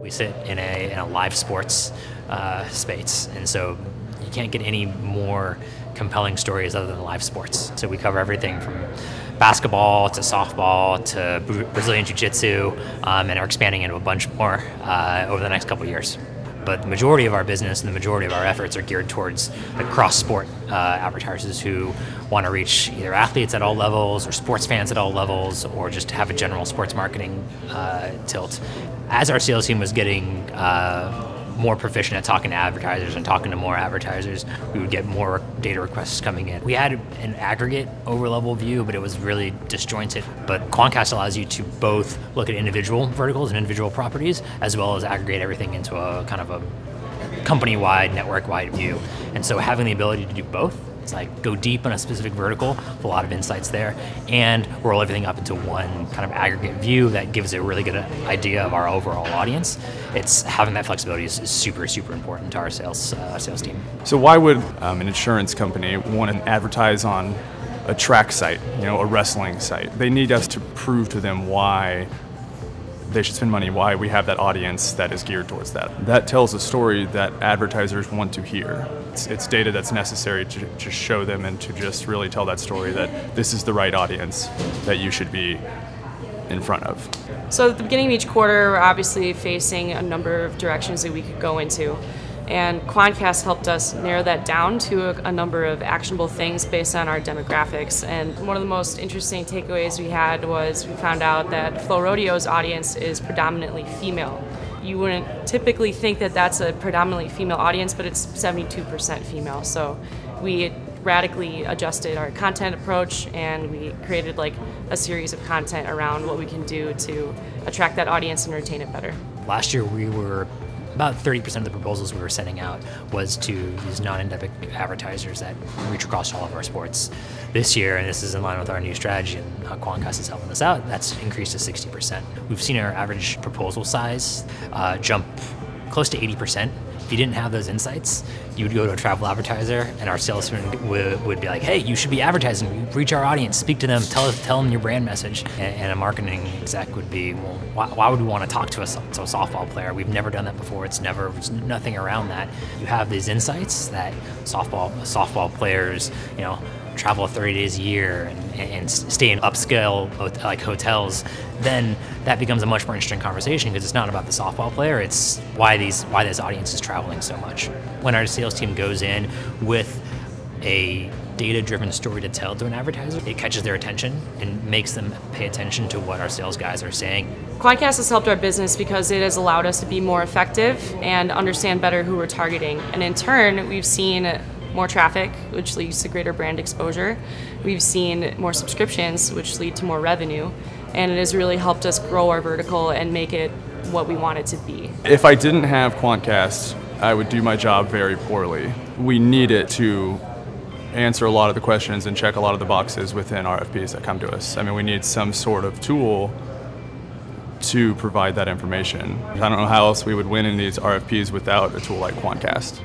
We sit in a, in a live sports uh, space, and so you can't get any more compelling stories other than live sports. So we cover everything from basketball to softball to Brazilian Jiu Jitsu, um, and are expanding into a bunch more uh, over the next couple years. But the majority of our business and the majority of our efforts are geared towards the cross sport uh, advertisers who want to reach either athletes at all levels or sports fans at all levels or just have a general sports marketing uh, tilt. As our sales team was getting uh, more proficient at talking to advertisers and talking to more advertisers, we would get more data requests coming in. We had an aggregate over level view, but it was really disjointed. But Quantcast allows you to both look at individual verticals and individual properties, as well as aggregate everything into a kind of a company wide, network wide view. And so having the ability to do both it's like go deep on a specific vertical, with a lot of insights there, and roll everything up into one kind of aggregate view that gives a really good idea of our overall audience. It's having that flexibility is, is super, super important to our sales uh, sales team. So why would um, an insurance company want to advertise on a track site, you know, a wrestling site? They need us to prove to them why they should spend money, why we have that audience that is geared towards that. That tells a story that advertisers want to hear. It's, it's data that's necessary to, to show them and to just really tell that story that this is the right audience that you should be in front of. So at the beginning of each quarter, we're obviously facing a number of directions that we could go into. And Quantcast helped us narrow that down to a, a, number of actionable things based on our demographics. And one of the most interesting takeaways we had was we found out that FloRodeo's audience is predominantly female. You wouldn't typically think that that's a predominantly female audience, but it's 72% female. So we radically adjusted our content approach and we created like a series of content around what we can do to attract that audience and retain it better. Last year we were about 30% of the proposals we were sending out was to these non-endemic advertisers that reach across all of our sports. This year, and this is in line with our new strategy, and how Quantcast is helping us out, that's increased to 60%. We've seen our average proposal size uh, jump close to 80% if you didn't have those insights, you would go to a travel advertiser, and our salesman would, would be like, "Hey, you should be advertising. Reach our audience. Speak to them. Tell tell them your brand message." And, and a marketing exec would be, "Well, why, why, would we want to talk to a, to a softball player? We've never done that before. It's never it's nothing around that. You have these insights that softball softball players, you know." Travel 30 days a year and, and stay in upscale like hotels, then that becomes a much more interesting conversation because it's not about the softball player. It's why these why this audience is traveling so much. When our sales team goes in with a data-driven story to tell to an advertiser, it catches their attention and makes them pay attention to what our sales guys are saying. Quantcast has helped our business because it has allowed us to be more effective and understand better who we're targeting. And in turn, we've seen more traffic, which leads to greater brand exposure. We've seen more subscriptions, which lead to more revenue. And it has really helped us grow our vertical and make it what we want it to be. If I didn't have Quantcast, I would do my job very poorly. We need it to answer a lot of the questions and check a lot of the boxes within RFPs that come to us. I mean, we need some sort of tool to provide that information. I don't know how else we would win in these RFPs without a tool like Quantcast.